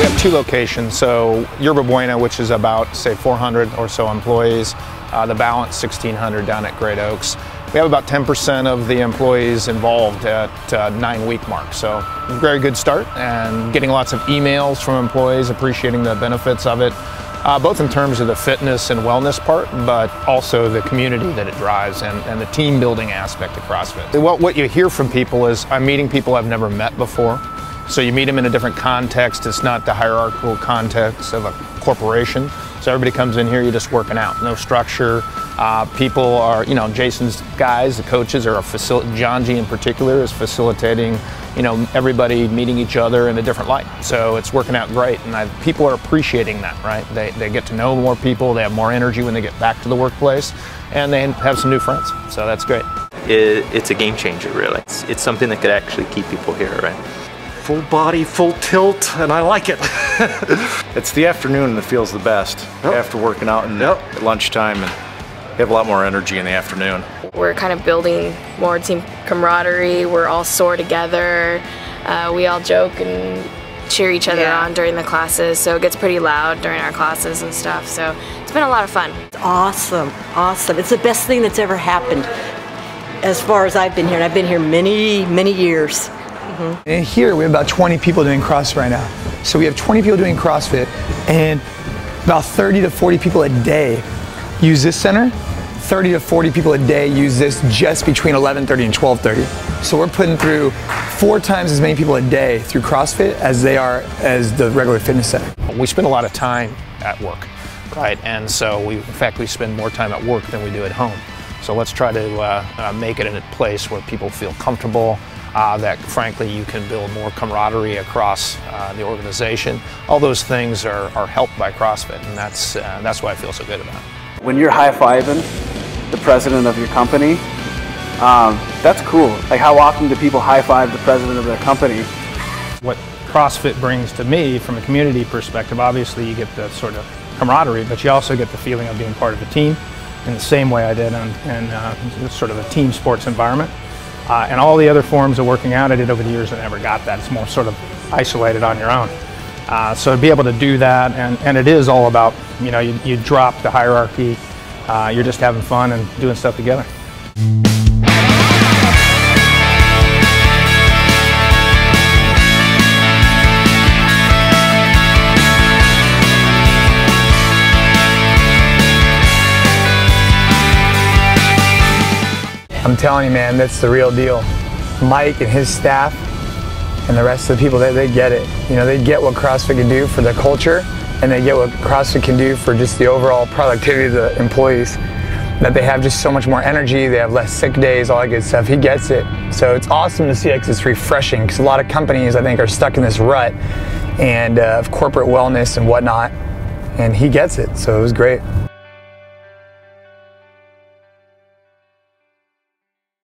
We have two locations, so Yerba Buena, which is about, say, 400 or so employees, uh, the balance 1,600 down at Great Oaks. We have about 10% of the employees involved at uh, nine week mark, so very good start and getting lots of emails from employees appreciating the benefits of it, uh, both in terms of the fitness and wellness part, but also the community that it drives and, and the team building aspect of CrossFit. What, what you hear from people is, I'm meeting people I've never met before. So you meet them in a different context. It's not the hierarchical context of a corporation. So everybody comes in here, you're just working out. No structure. Uh, people are, you know, Jason's guys, the coaches are a facility, John G in particular is facilitating, you know, everybody meeting each other in a different light. So it's working out great. And I, people are appreciating that, right? They, they get to know more people. They have more energy when they get back to the workplace and they have some new friends. So that's great. It, it's a game changer, really. It's, it's something that could actually keep people here, right? Full body, full tilt, and I like it. it's the afternoon that feels the best yep. after working out and yep. at lunchtime and you have a lot more energy in the afternoon. We're kind of building more team camaraderie. We're all sore together. Uh, we all joke and cheer each other yeah. on during the classes, so it gets pretty loud during our classes and stuff. So it's been a lot of fun. Awesome, awesome. It's the best thing that's ever happened as far as I've been here, and I've been here many, many years. Mm-hmm. And here we have about 20 people doing CrossFit right now. So we have 20 people doing CrossFit and about 30 to 40 people a day use this center. 30 to 40 people a day use this just between 11:30 and 12:30. So we're putting through four times as many people a day through CrossFit as they are as the regular fitness center. We spend a lot of time at work, right? And so we, in fact, we spend more time at work than we do at home. So let's try to uh, uh, make it in a place where people feel comfortable, uh, that frankly you can build more camaraderie across uh, the organization. All those things are, are helped by CrossFit and that's, uh, that's why I feel so good about it. When you're high-fiving the president of your company, um, that's cool. Like how often do people high-five the president of their company? What CrossFit brings to me from a community perspective, obviously you get the sort of camaraderie, but you also get the feeling of being part of a team in the same way I did in, in uh, sort of a team sports environment. Uh, and all the other forms of working out I did over the years, I never got that. It's more sort of isolated on your own. Uh, so to be able to do that, and, and it is all about, you know, you, you drop the hierarchy, uh, you're just having fun and doing stuff together. I'm telling you, man, that's the real deal. Mike and his staff and the rest of the people, they, they get it. You know, they get what CrossFit can do for the culture and they get what CrossFit can do for just the overall productivity of the employees. That they have just so much more energy, they have less sick days, all that good stuff. He gets it. So it's awesome to see it it's refreshing because a lot of companies, I think, are stuck in this rut and uh, of corporate wellness and whatnot. And he gets it, so it was great.